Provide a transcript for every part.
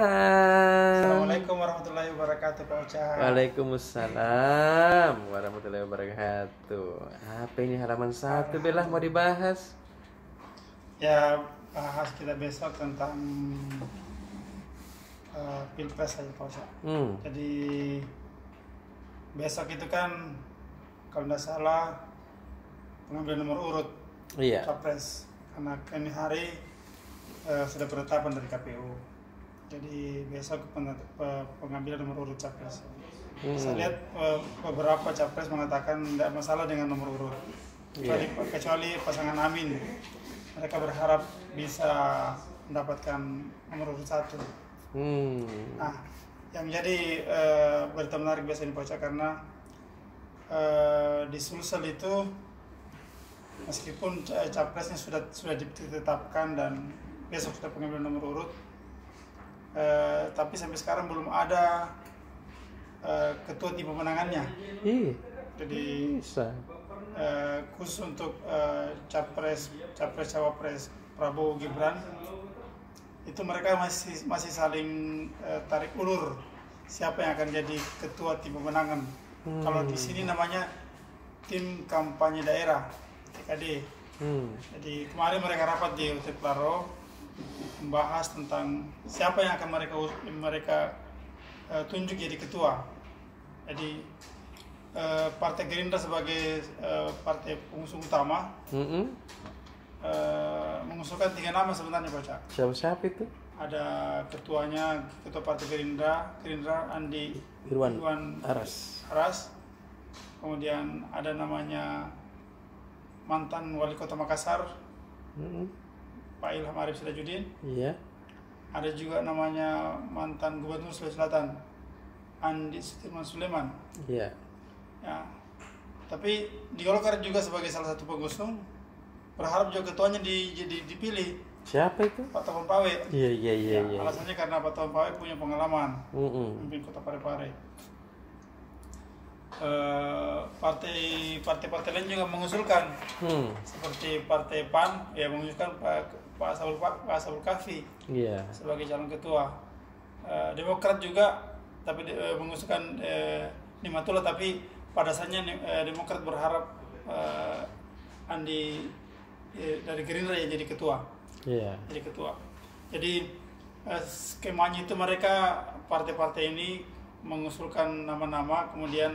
Assalamualaikum warahmatullahi wabarakatuh Pak Ocha. Waalaikumsalam warahmatullahi wabarakatuh. Apa ini halaman satu belah mau dibahas? Ya bahas kita besok tentang uh, pilpres aja Pak Ocha. Hmm. Jadi besok itu kan kalau tidak salah pengambilan nomor urut Iya. capres karena ini hari eh, sudah penetapan dari KPU. Jadi besok pen- pe- pengambilan nomor urut capres. Hmm. Saya lihat eh, beberapa capres mengatakan tidak masalah dengan nomor urut. Kecuali, kecuali pasangan Amin. Mereka berharap bisa mendapatkan nomor urut satu. Hmm. Nah, yang jadi eh, berita menarik biasa dibaca karena eh, di Sulsel itu meskipun capresnya sudah sudah ditetapkan dan besok sudah pengambilan nomor urut, eh, tapi sampai sekarang belum ada eh, ketua tim pemenangannya. Ih, Jadi bisa. eh, khusus untuk eh, capres capres cawapres Prabowo Gibran itu mereka masih masih saling tarik ulur siapa yang akan jadi ketua tim pemenangan. Hmm. Kalau di sini namanya tim kampanye daerah TKD. Hmm. Jadi kemarin mereka rapat di Hotel Claro membahas tentang siapa yang akan mereka mereka eh, tunjuk jadi ketua. Jadi eh, Partai Gerindra sebagai eh, partai pengusung utama Mm-mm. eh, mengusulkan tiga nama sebenarnya Pak Cak. Siapa-siapa itu? Ada ketuanya ketua Partai Gerindra, Gerindra Andi Irwan Irwan Aras. Aras. Kemudian ada namanya mantan wali kota Makassar, Mm-mm. Pak Ilham Arif Sirajudin. Iya. Ada juga namanya mantan gubernur Sulawesi Selatan, Andi Sutirman Suleman. Iya. Ya. Tapi di Golkar juga sebagai salah satu pengusung berharap juga ketuanya di, di- dipilih Siapa itu? Pak Taufan Pawe. Iya, iya, iya, Ya, iya. alasannya karena Pak Taufan Pawe punya pengalaman Mm-mm. memimpin kota Parepare. Partai partai-partai lain juga mengusulkan Hmm. seperti Partai PAN ya mengusulkan Pak Pak Saul Pak, Pak Saul Kafi Iya. sebagai calon ketua. Eh, Demokrat juga tapi eh, mengusulkan eh, Nimatullah tapi pada dasarnya eh, Demokrat berharap eh, Andi eh, dari Gerindra yang jadi ketua, Iya. jadi ketua. Jadi eh, skemanya itu mereka partai-partai ini mengusulkan nama-nama kemudian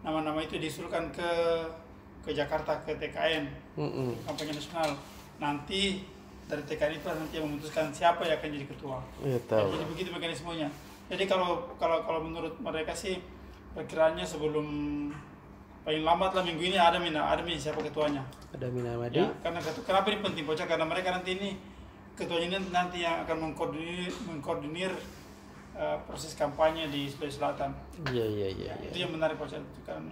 nama-nama itu diusulkan ke ke Jakarta ke TKN Mm-mm. kampanye nasional. Nanti dari TKN itu nanti yang memutuskan siapa yang akan jadi ketua. Iya Ya, tahu. jadi begitu mekanismenya. Jadi kalau kalau kalau menurut mereka sih perkiraannya sebelum paling lambat lah minggu ini ada mina ada mina siapa ketuanya. Ada Mina Madi. Ya, karena kenapa ini penting bocah karena mereka nanti ini ketuanya ini nanti yang akan mengkoordinir mengkoordinir eh, proses kampanye di Sulawesi Selatan. Iya, iya, iya, Itu iya. yang menarik bocah itu kan.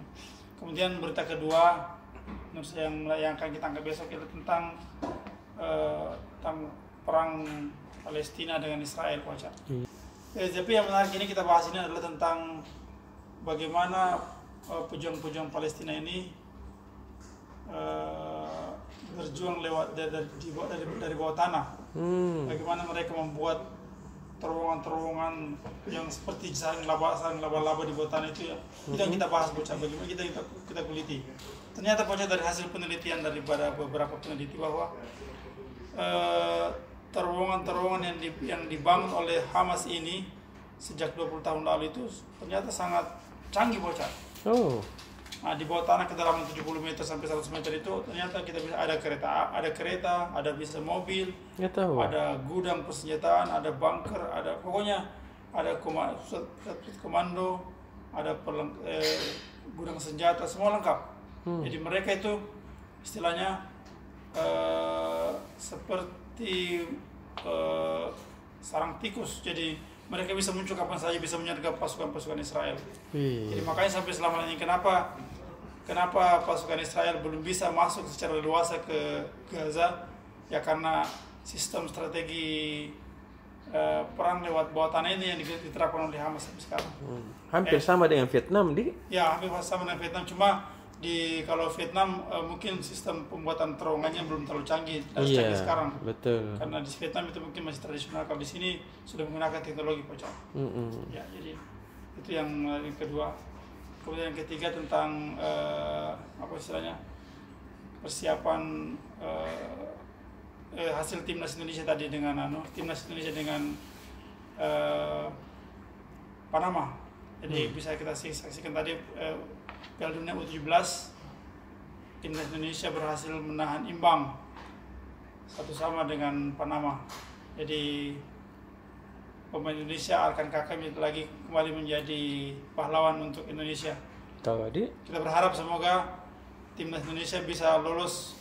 Kemudian berita kedua menurut saya yang yang akan kita angkat besok itu tentang eh, tentang perang Palestina dengan Israel bocah. Iya. Ya, tapi yang menarik ini kita bahas ini adalah tentang bagaimana eh, pejuang-pejuang Palestina ini eh, berjuang lewat dari dari, dari, dari bawah tanah. Hmm. Bagaimana mereka membuat terowongan-terowongan yang seperti sarang laba sarang laba-laba di tanah itu ya. Itu yang kita bahas bocah. Bagaimana kita kita, kita kuliti. Ternyata bocah dari hasil penelitian daripada beberapa peneliti bahwa eh, terowongan-terowongan yang di, yang dibangun oleh Hamas ini sejak 20 tahun lalu itu ternyata sangat canggih bocah. Oh. Nah, di bawah tanah kedalaman 70 meter sampai 100 meter itu ternyata kita bisa ada kereta, ada kereta, ada bisa mobil, tahu. ada gudang persenjataan, ada bunker, ada pokoknya ada komando, ada perleng, eh, gudang senjata, semua lengkap. Hmm. Jadi mereka itu istilahnya eh, seperti eh, sarang tikus. Jadi mereka bisa muncul kapan saja bisa menyergap pasukan-pasukan Israel. Jadi Iya. makanya sampai selama ini kenapa kenapa pasukan Israel belum bisa masuk secara luasa ke Gaza? Ya karena sistem strategi eh, perang lewat bawah tanah ini yang diterapkan oleh Hamas sampai sekarang. Hmm. Hampir sama dengan Vietnam di. Ya hampir sama dengan Vietnam cuma di kalau Vietnam eh, mungkin sistem pembuatan terowongannya belum terlalu canggih dan Iya, canggih sekarang. betul. karena di Vietnam itu mungkin masih tradisional. Kalau di sini sudah menggunakan teknologi pocong. Mm-mm. ya jadi itu yang, eh, yang kedua. Kemudian yang ketiga tentang eh, apa istilahnya persiapan eh, eh, hasil timnas Indonesia tadi dengan anu timnas Indonesia dengan eh, Panama jadi bisa kita saksikan tadi eh, Piala Dunia U17 timnas Indonesia berhasil menahan imbang satu sama dengan Panama jadi pemain Indonesia Arkan Kakak lagi kembali menjadi pahlawan untuk Indonesia. Tahu adik? Kita berharap semoga timnas Indonesia bisa lolos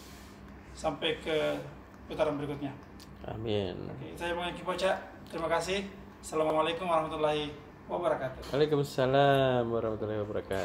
sampai ke putaran berikutnya. Amin. Oke, saya Bang Eki Poca. Terima kasih. Assalamualaikum warahmatullahi wabarakatuh. Waalaikumsalam warahmatullahi wabarakatuh.